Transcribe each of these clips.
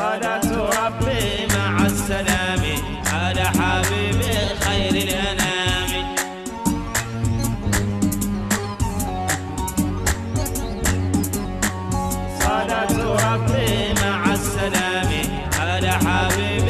Sadato على حبيبي.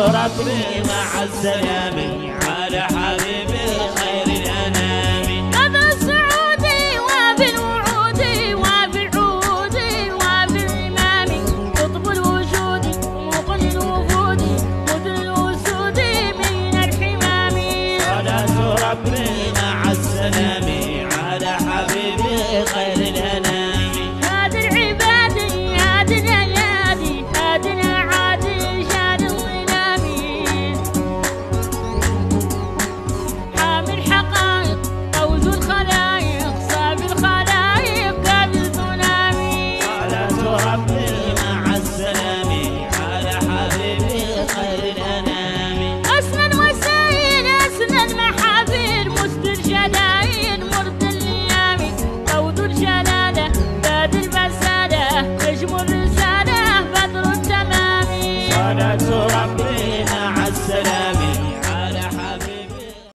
ربي مع السلام that's all I'm.